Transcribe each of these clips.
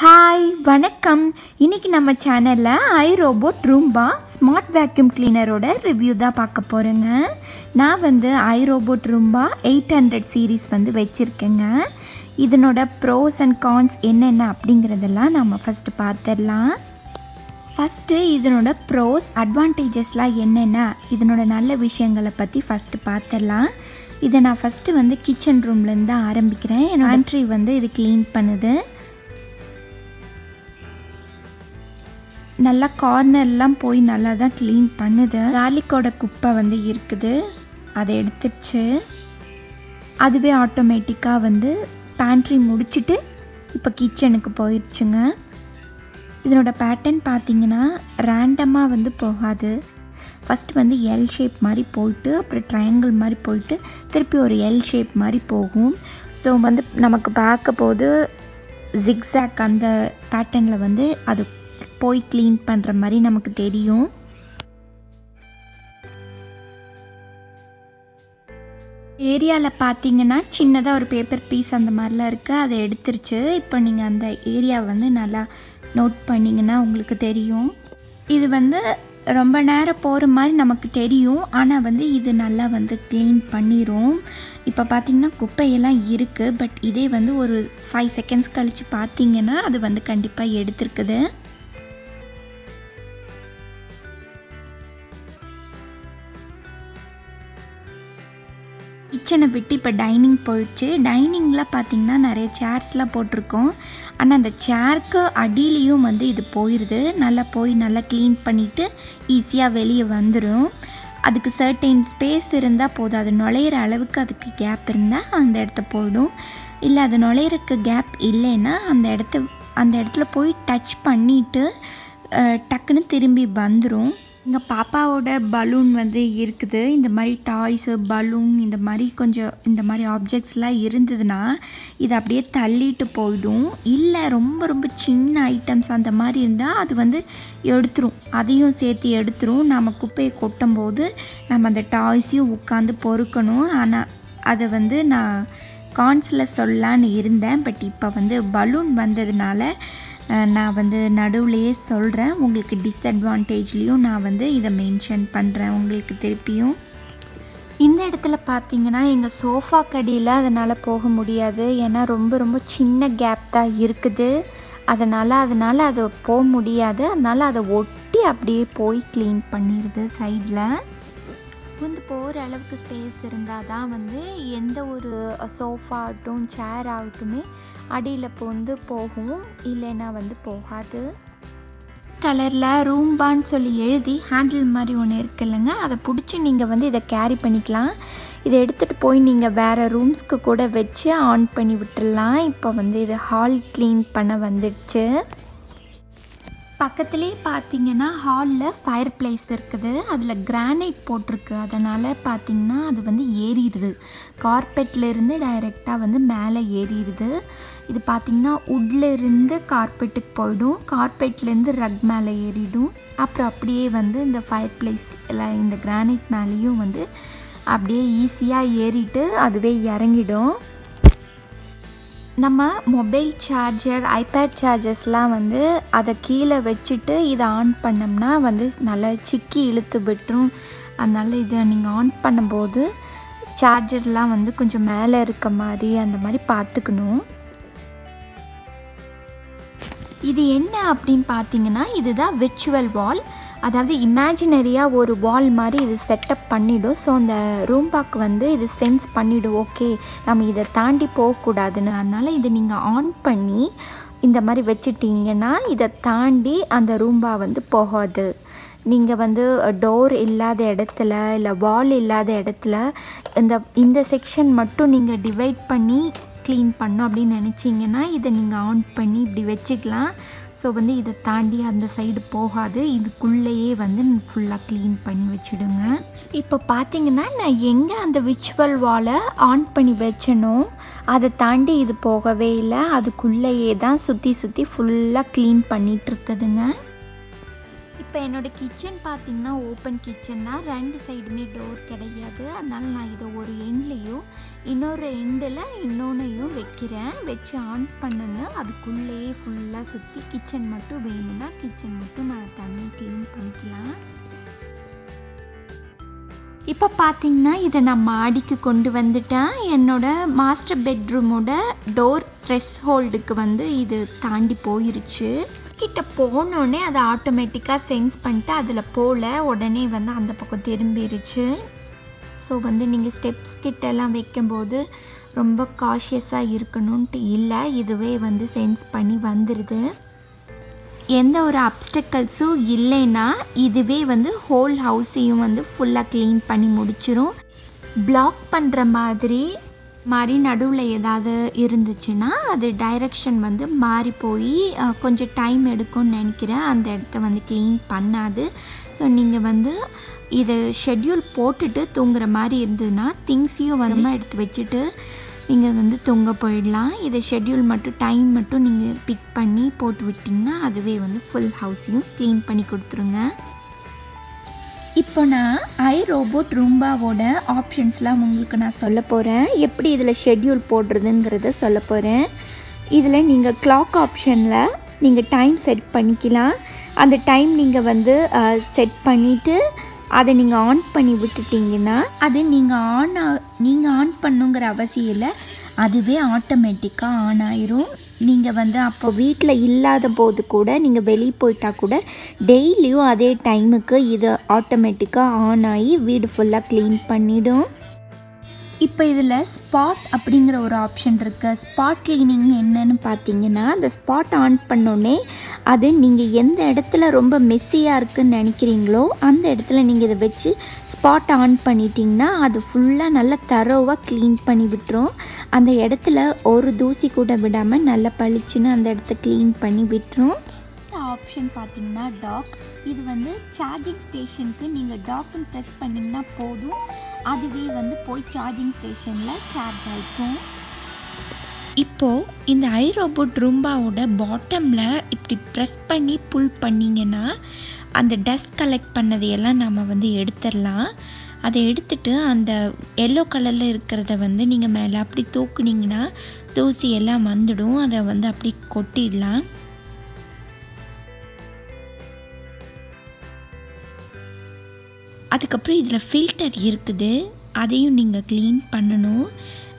Hi வணக்கம். இன்றைக்கி நம்ம சேனலில் iRobot Roomba smart vacuum கிளீனரோட ரிவ்யூ தான் பார்க்க போகிறேங்க நான் வந்து iRobot Roomba eight hundred series வந்து வச்சுருக்கேங்க. இதனோட ப்ரோஸ் அண்ட் கான்ஸ் என்னென்ன அப்படிங்கிறதெல்லாம் நம்ம ஃபஸ்ட்டு பார்த்துடலாம். ஃபஸ்ட்டு இதனோட ப்ரோஸ் அட்வான்டேஜஸ்லாம் என்னென்ன? இதனோட நல்ல விஷயங்களை பற்றி ஃபஸ்ட்டு பார்த்துடலாம். இதை நான் ஃபஸ்ட்டு வந்து கிச்சன் ரூம்லேருந்து தான் ஆரம்பிக்கிறேன். என் ஆண்ட்ரி வந்து இது க்ளீன் பண்ணுது. நல்லா கார்னர்லாம் போய் நல்லா தான் க்ளீன் பண்ணுது. கார்லிக்கோட குப்பை வந்து இருக்குது. அதை எடுத்துடுச்சு. அதுவே ஆட்டோமேட்டிக்காக வந்து பேண்ட்ரி முடிச்சுட்டு இப்போ கிச்சனுக்கு போயிடுச்சுங்க இதனோட பேட்டர்ன் பார்த்தீங்கன்னா ரேண்டமாக வந்து போகாது. ஃபஸ்ட்டு வந்து எல் ஷேப் மாதிரி போயிட்டு அப்புறம் ட்ரையாங்கிள் மாதிரி போயிட்டு திருப்பி ஒரு எல் ஷேப் மாதிரி போகும். ஸோ வந்து நமக்கு பார்க்க போது ஜிக்ஸாக் அந்த பேட்டர்னில் வந்து அது போய் க்ளீன் பண்ணுற மாதிரி நமக்கு தெரியும். ஏரியாவில் பார்த்தீங்கன்னா சின்னதாக ஒரு பேப்பர் பீஸ் அந்த மாதிரிலாம் இருக்குது அதை எடுத்துருச்சு. இப்போ நீங்கள் அந்த ஏரியா வந்து நல்லா நோட் பண்ணிங்கன்னா உங்களுக்கு தெரியும். இது வந்து ரொம்ப நேரம் போகிற மாதிரி நமக்கு தெரியும். ஆனால் வந்து இது நல்லா வந்து க்ளீன் பண்ணிடும் இப்போ பார்த்திங்கன்னா குப்பையெல்லாம் இருக்குது பட் இதே வந்து ஒரு ஃபைவ் செகண்ட்ஸ் கழித்து பார்த்தீங்கன்னா அது வந்து கண்டிப்பாக எடுத்துருக்குது. கிச்சனை விட்டு இப்போ டைனிங் போயிடுச்சு. டைனிங்கில் பார்த்திங்கன்னா நிறைய சேர்ஸ்லாம் போட்டிருக்கோம். ஆனால் அந்த சேருக்கு அடியிலையும் வந்து இது போயிடுது நல்லா போய் நல்லா க்ளீன் பண்ணிவிட்டு ஈஸியாக வெளியே வந்துடும் அதுக்கு சர்டைன் ஸ்பேஸ் இருந்தால் போதும். அது நுழையிற அளவுக்கு அதுக்கு கேப் இருந்தால் அந்த இடத்த போயிடும். இல்லை அது நுழையிறக்கு கேப் இல்லைன்னா அந்த இடத்த அந்த இடத்துல போய் டச் பண்ணிவிட்டு டக்குன்னு திரும்பி வந்துடும் இங்கே பாப்பாவோட பலூன் வந்து இருக்குது. இந்த மாதிரி டாய்ஸு பலூன் இந்த மாதிரி கொஞ்சம் இந்த மாதிரி ஆப்ஜெக்ட்ஸ்லாம் இருந்ததுன்னா இது அப்படியே தள்ளிட்டு போயிடும். இல்லை ரொம்ப ரொம்ப சின்ன ஐட்டம்ஸ் அந்த மாதிரி இருந்தால் அது வந்து எடுத்துரும். அதையும் சேர்த்து எடுத்துரும். நம்ம குப்பையை கொட்டும் போது நம்ம அந்த டாய்ஸையும் உட்காந்து பொறுக்கணும். ஆனால் அதை வந்து நான் கான்ஸில் சொல்லலான்னு இருந்தேன். பட் இப்போ வந்து பலூன் வந்ததுனால நான் வந்து நடுவுலையே சொல்கிறேன் உங்களுக்கு டிஸ்அட்வான்டேஜ்லேயும் நான் வந்து இதை மென்ஷன் பண்ணுறேன் உங்களுக்கு திருப்பியும். இந்த இடத்துல பார்த்தீங்கன்னா எங்கள் சோஃபா கடியில் அதனால் போக முடியாது. ஏன்னா ரொம்ப ரொம்ப சின்ன கேப் தான் இருக்குது. அதனால் அதனால் அது போக முடியாது. அதனால் அதை ஒட்டி அப்படியே போய் க்ளீன் பண்ணிடுது சைடில் புகுந்து போகிற அளவுக்கு ஸ்பேஸ் இருந்தால் தான் வந்து எந்த ஒரு சோஃபா ஆகட்டும் சேர் ஆகட்டுமே அடியில் வந்து போகும். இல்லைன்னா வந்து போகாது. கலரில் ரூம்பான்னு சொல்லி எழுதி ஹேண்டில் மாதிரி ஒன்று இருக்குல்லங்க. அதை பிடிச்சி நீங்கள் வந்து இதை கேரி பண்ணிக்கலாம். இதை எடுத்துகிட்டு போய் நீங்கள் வேறு ரூம்ஸ்க்கு கூட வச்சு ஆன் பண்ணி விட்டுடலாம் இப்போ வந்து இது ஹால் க்ளீன் பண்ண வந்துடுச்சு. பக்கத்துலேயே பார்த்தீங்கன்னா ஹாலில் ஃபயர் பிளேஸ் இருக்குது. அதில் கிரானைட் போட்டிருக்கு. அதனால் பார்த்தீங்கன்னா அது வந்து ஏறிடுது. கார்பெட்லேருந்து டைரெக்டாக வந்து மேலே ஏறிடுது. இது பார்த்திங்கன்னா உட்லேருந்து கார்பெட்டுக்கு போயிடும். கார்பெட்லேருந்து ரக் மேலே ஏறிடும். அப்புறம் அப்படியே வந்து இந்த ஃபயர் பிளேஸ் இல்லை இந்த கிரானைட் மேலேயும் வந்து அப்படியே ஈஸியாக ஏறிட்டு அதுவே இறங்கிடும். நம்ம மொபைல் சார்ஜர் ஐபேட் சார்ஜர்ஸ்லாம் வந்து அதை கீழே வச்சுட்டு இதை ஆன் பண்ணோம்னா வந்து நல்லா சிக்கி இழுத்து விட்டுரும். அதனால் இதை நீங்கள் ஆன் பண்ணும்போது சார்ஜர்லாம் வந்து கொஞ்சம் மேலே இருக்க மாதிரி அந்த மாதிரி பார்த்துக்கணும். இது என்ன அப்படின்னு பார்த்தீங்கன்னா இதுதான் விர்ச்சுவல் வால் அதாவது இமேஜினரியாக ஒரு வால் மாதிரி இது செட்டப் பண்ணிவிடும் ஸோ அந்த ரூம்பாக்கு வந்து இது சென்ஸ் பண்ணிவிடும் ஓகே நம்ம இதை தாண்டி போகக்கூடாதுன்னு. அதனால் இதை நீங்கள் ஆன் பண்ணி இந்த மாதிரி வச்சுட்டிங்கன்னா இதை தாண்டி அந்த ரூம்பா வந்து போகாது. நீங்கள் வந்து டோர் இல்லாத இடத்துல இல்லை வால் இல்லாத இடத்துல இந்த இந்த செக்ஷன் மட்டும் நீங்கள் டிவைட் பண்ணி க்ளீன் பண்ணோம் அப்படின்னு நினச்சிங்கன்னா இதை நீங்கள் ஆன் பண்ணி இப்படி வச்சுக்கலாம். ஸோ வந்து இதை தாண்டி அந்த சைடு போகாது. இதுக்குள்ளேயே வந்து ஃபுல்லாக க்ளீன் பண்ணி வச்சுடுங்க. இப்போ பார்த்தீங்கன்னா நான் எங்கே அந்த விச்சுவல் வாலை ஆன் பண்ணி வச்சனோ அதை தாண்டி இது போகவே இல்லை. அதுக்குள்ளேயே தான் சுற்றி சுற்றி ஃபுல்லாக க்ளீன் பண்ணிகிட்ருக்குதுங்க இப்போ என்னோடய என்னோட கிச்சன் பார்த்தீங்கன்னா ஓப்பன் கிச்சன்னா ரெண்டு சைடுமே டோர் கிடையாது. அதனால் நான் இதை ஒரு எண்ட்லேயும் இன்னொரு எண்டில் இன்னொன்னையும் வைக்கிறேன். வச்சு ஆன் பண்ணுங்க. அதுக்குள்ளேயே ஃபுல்லாக சுற்றி கிச்சன் மட்டும் வேணும்னா கிச்சன் மட்டும் நான் தண்ணி க்ளீன் பண்ணிக்கலாம். இப்போ பார்த்தீங்கன்னா இதை நான் மாடிக்கு கொண்டு வந்துட்டேன். என்னோட மாஸ்டர் பெட்ரூமோட டோர் ட்ரெஸ் ஹோல்டுக்கு வந்து இது தாண்டி போயிருச்சு. கிட்ட போனோடனே அதை ஆட்டோமேட்டிக்காக சென்ஸ் பண்ணிட்டு அதில் போகல உடனே வந்து அந்த பக்கம் திரும்பிருச்சு. ஸோ வந்து நீங்கள் ஸ்டெப்ஸ் கிட்டெல்லாம் வைக்கும்போது ரொம்ப காஷியஸாக இருக்கணும்ன்ட்டு இல்லை இதுவே வந்து சென்ஸ் பண்ணி வந்துடுது எந்த ஒரு அப்டக்கல்ஸும் இல்லைன்னா இதுவே வந்து ஹோல் ஹவுஸையும் வந்து ஃபுல்லாக க்ளீன் பண்ணி முடிச்சிடும் பிளாக் பண்ணுற மாதிரி மாதிரி நடுவில் ஏதாவது இருந்துச்சுன்னா அது டைரக்ஷன் வந்து மாறி போய் கொஞ்சம் டைம் எடுக்கும்னு நினைக்கிறேன். அந்த இடத்த வந்து க்ளீன் பண்ணாது. ஸோ நீங்கள் வந்து இதை ஷெட்யூல் போட்டுட்டு தூங்குற மாதிரி இருந்ததுன்னா திங்ஸையும் வந்து எடுத்து வச்சுட்டு நீங்கள் வந்து தூங்க போயிடலாம். இதை ஷெட்யூல் மட்டும் டைம் மட்டும் நீங்கள் பிக் பண்ணி போட்டு விட்டிங்கன்னா அதுவே வந்து ஃபுல் ஹவுஸையும் க்ளீன் பண்ணி கொடுத்துருங்க. இப்போ நான் ஐ ரோபோட் ரூம்பாவோட ஆப்ஷன்ஸ்லாம் உங்களுக்கு நான் சொல்ல போகிறேன் எப்படி இதில் ஷெட்யூல் போடுறதுங்கிறத சொல்ல போகிறேன் இதில் நீங்கள் கிளாக் ஆப்ஷனில் நீங்கள் டைம் செட் பண்ணிக்கலாம். அந்த டைம் நீங்கள் வந்து செட் பண்ணிவிட்டு அதை நீங்கள் ஆன் பண்ணி விட்டுட்டிங்கன்னா அது நீங்கள் ஆன் நீங்கள் ஆன் பண்ணுங்கிற அவசியம் இல்லை. அதுவே ஆட்டோமேட்டிக்காக ஆன் ஆயிரும். நீங்கள் வந்து அப்போ வீட்டில் இல்லாத போது கூட நீங்கள் வெளியே போயிட்டால் கூட டெய்லியும் அதே டைமுக்கு இது ஆட்டோமேட்டிக்காக ஆன் ஆகி வீடு ஃபுல்லாக க்ளீன் பண்ணிடும். இப்போ இதில் ஸ்பாட் அப்படிங்கிற ஒரு ஆப்ஷன் இருக்குது ஸ்பாட் க்ளீனிங் என்னன்னு பார்த்தீங்கன்னா அந்த ஸ்பாட் ஆன் பண்ணோடனே அது நீங்கள் எந்த இடத்துல ரொம்ப மெஸ்ஸியாக இருக்குதுன்னு நினைக்கிறீங்களோ அந்த இடத்துல நீங்கள் இதை வச்சு ஸ்பாட் ஆன் பண்ணிட்டீங்கன்னா அது ஃபுல்லாக நல்லா தரோவாக க்ளீன் பண்ணி விட்டுரும். அந்த இடத்துல ஒரு தூசி கூட விடாமல் நல்லா பளிச்சுன்னு அந்த இடத்த க்ளீன் பண்ணி விட்டுரும். ஆப்ஷன் பார்த்தீங்கன்னா டாக். இது வந்து சார்ஜிங் ஸ்டேஷனுக்கு நீங்கள் டாக்னு ப்ரெஸ் பண்ணிங்கன்னா போதும். அதுவே வந்து போய் சார்ஜிங் ஸ்டேஷனில் சார்ஜ் ஆகிக்கும் இப்போது இந்த ஐ ரோபோட் ரூம்பாவோட பாட்டமில் இப்படி ப்ரெஸ் பண்ணி புல் பண்ணிங்கன்னா அந்த டஸ்ட் கலெக்ட் பண்ணதையெல்லாம் நம்ம வந்து எடுத்துடலாம். அதை எடுத்துட்டு அந்த எல்லோ கலரில் இருக்கிறத வந்து நீங்கள் மேலே அப்படி தூக்குனிங்கன்னா தூசி எல்லாம் வந்துடும். அதை வந்து அப்படி கொட்டிடலாம். அதுக்கப்புறம் இதில் ஃபில்டர் இருக்குது. அதையும் நீங்கள் க்ளீன் பண்ணணும்.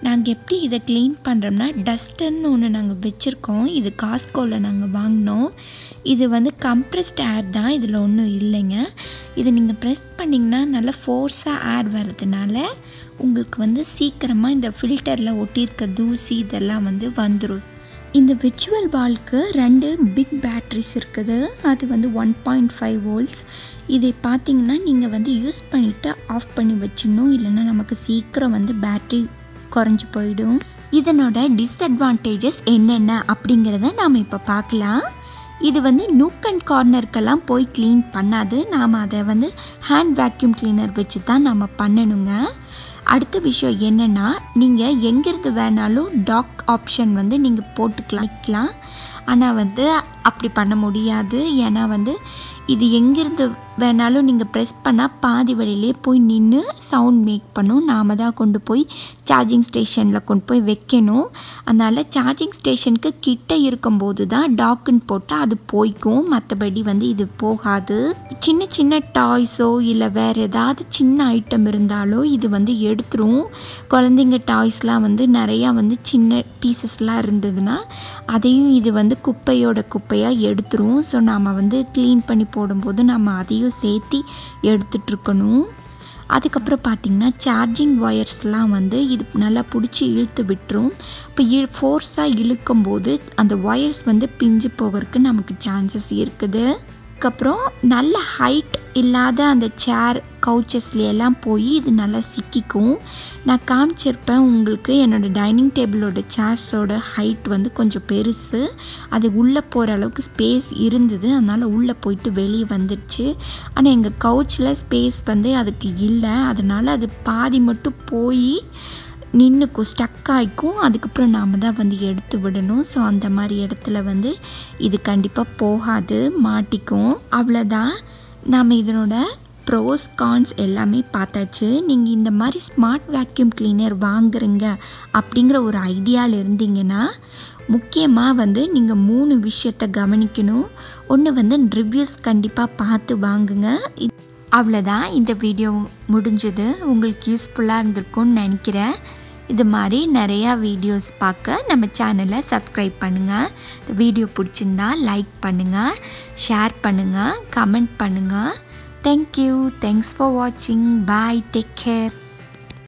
நாங்கள் எப்படி இதை க்ளீன் பண்ணுறோம்னா டஸ்டர்னு ஒன்று நாங்கள் வச்சுருக்கோம். இது காஸ்கோவில் நாங்கள் வாங்கினோம். இது வந்து கம்ப்ரெஸ்ட் ஏர் தான். இதில் ஒன்றும் இல்லைங்க. இதை நீங்கள் ப்ரெஸ் பண்ணிங்கன்னா நல்லா ஃபோர்ஸாக ஏர் வர்றதுனால உங்களுக்கு வந்து சீக்கிரமாக இந்த ஃபில்டரில் ஒட்டியிருக்க தூசி இதெல்லாம் வந்து வந்துடும் இந்த விர்ச்சுவல் வால்க்கு ரெண்டு பிக் பேட்ரிஸ் இருக்குது. அது வந்து ஒன் பாயிண்ட் ஃபைவ் வோல்ட்ஸ் இதை பார்த்தீங்கன்னா நீங்கள் வந்து யூஸ் பண்ணிவிட்டு ஆஃப் பண்ணி வச்சிடணும். இல்லைன்னா நமக்கு சீக்கிரம் வந்து பேட்ரி குறைஞ்சி போயிடும். இதனோட டிஸ்அட்வான்டேஜஸ் என்னென்ன அப்படிங்கிறத நாம் இப்போ பார்க்கலாம். இது வந்து நூக் அண்ட் கார்னருக்கெல்லாம் போய் க்ளீன் பண்ணாது. நாம் அதை வந்து ஹேண்ட் வேக்யூம் கிளீனர் வச்சு தான் நம்ம பண்ணணுங்க. அடுத்த விஷயம் என்னென்னா நீங்கள் எங்கேருந்து வேணாலும் டாக் ஆப்ஷன் வந்து நீங்கள் போட்டுக்கலாம் ஆனால் வந்து அப்படி பண்ண முடியாது. ஏன்னா வந்து இது எங்கேருந்து வேணாலும் நீங்கள் ப்ரெஸ் பண்ணால் பாதி வழியிலே போய் நின்று சவுண்ட் மேக் பண்ணும். நாம் தான் கொண்டு போய் சார்ஜிங் ஸ்டேஷனில் கொண்டு போய் வைக்கணும். அதனால் சார்ஜிங் ஸ்டேஷனுக்கு கிட்ட இருக்கும்போது தான் டாக்குன்னு போட்டால் அது போய்க்கும். மற்றபடி வந்து இது போகாது. சின்ன சின்ன டாய்ஸோ இல்லை வேறு ஏதாவது சின்ன ஐட்டம் இருந்தாலோ இது வந்து எடுத்துரும். குழந்தைங்க டாய்ஸ்லாம் வந்து நிறையா வந்து சின்ன பீசஸ்லாம் இருந்ததுன்னா அதையும் இது வந்து குப்பையோட குப்பையாக எடுத்துரும் ஸோ நாம் வந்து க்ளீன் பண்ணி போடும்போது நம்ம அதையும் சேர்த்தி எடுத்துட்ருக்கணும். அதுக்கப்புறம் பார்த்திங்கன்னா சார்ஜிங் ஒயர்ஸ்லாம் வந்து இது நல்லா பிடிச்சி இழுத்து விட்டுரும். இப்போ இழு ஃபோர்ஸாக இழுக்கும்போது அந்த ஒயர்ஸ் வந்து பிஞ்சு போகிறதுக்கு நமக்கு சான்சஸ் இருக்குது. அதுக்கப்புறம் நல்ல ஹைட் இல்லாத அந்த சேர் கவுச்சஸ்ல எல்லாம் போய் இது நல்லா சிக்கிக்கும். நான் காமிச்சிருப்பேன் உங்களுக்கு என்னோடய டைனிங் டேபிளோட சேர்ஸோட ஹைட் வந்து கொஞ்சம் பெருசு. அது உள்ளே போகிற அளவுக்கு ஸ்பேஸ் இருந்தது. அதனால் உள்ளே போயிட்டு வெளியே வந்துடுச்சு ஆனால் எங்கள் கவுச்சில் ஸ்பேஸ் வந்து அதுக்கு இல்லை. அதனால் அது பாதி மட்டும் போய் நின்றுக்கும் ஸ்டக் ஆகிக்கும் அதுக்கப்புறம் நாம் தான் வந்து எடுத்து விடணும். ஸோ அந்த மாதிரி இடத்துல வந்து இது கண்டிப்பாக போகாது மாட்டிக்கும் அவ்வளோதான் நாம் இதனோட ப்ரோஸ் கான்ஸ் எல்லாமே பார்த்தாச்சு. நீங்கள் இந்த மாதிரி ஸ்மார்ட் வேக்யூம் கிளீனர் வாங்குறீங்க அப்படிங்கிற ஒரு ஐடியாவில் இருந்தீங்கன்னா முக்கியமாக வந்து நீங்கள் மூணு விஷயத்தை கவனிக்கணும். ஒன்று வந்து ரிவ்யூஸ் கண்டிப்பாக பார்த்து வாங்குங்க. இது- அவ்வளோதான் இந்த வீடியோ முடிஞ்சது. உங்களுக்கு யூஸ்ஃபுல்லாக இருந்திருக்கும்னு நினைக்கிறேன். இது மாதிரி நிறையா வீடியோஸ் பார்க்க நம்ம சேனலை சப்ஸ்கிரைப் பண்ணுங்கள் இந்த வீடியோ பிடிச்சிருந்தா லைக் பண்ணுங்கள் ஷேர் பண்ணுங்கள் கமெண்ட் பண்ணுங்கள் தேங்க்யூ தேங்க்ஸ் ஃபார் வாட்சிங் பாய் டேக் கேர்